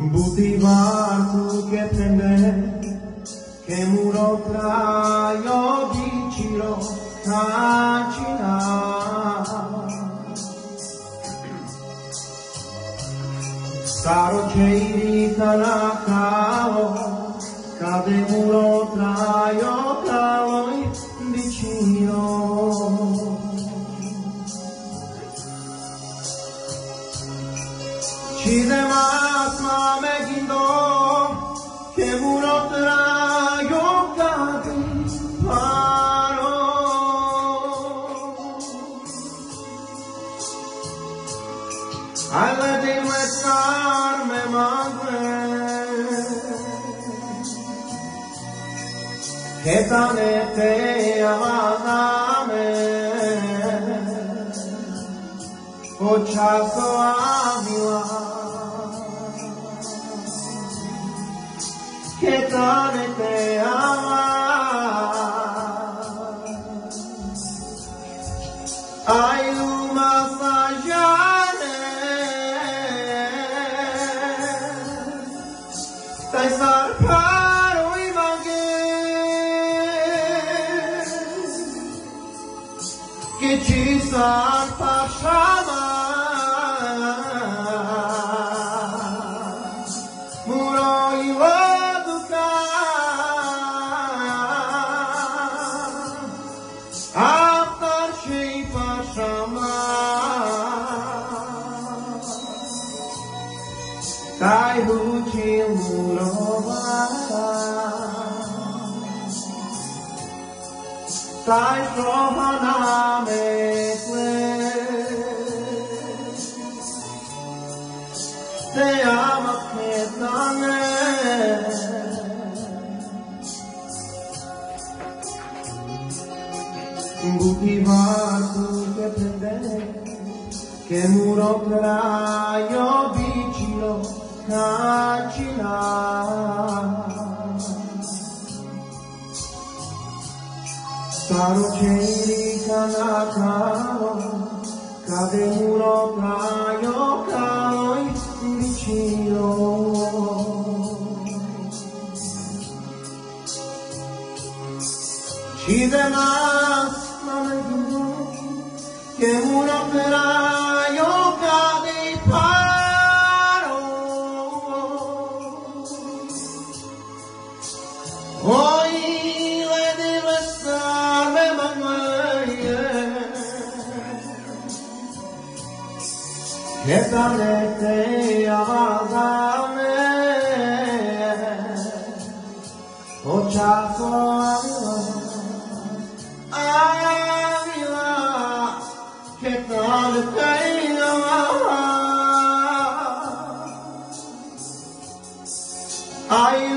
Budimar tu che tende, che muro tra io diciro cacina. Saro ceiri kala kao, cade muro tra io kao vicino. Ci demai lasma megindó, kemurot rájog gádi páró. Állati me te avadame, Ochazo a. te Ai luma sajane Tai sarparo i mangue che ci sarpashama Muro Sai buche mulova Sai sohana me kwe Te amak me tane Buti vasu ke pende Ke muro krayo bi তার খেলি কানা খাও কাদে মূল প্রায় কায় ছিল ছিদে না কেমন ফেরা Hezalete avazame O chaso avila Hezalete avazame Ay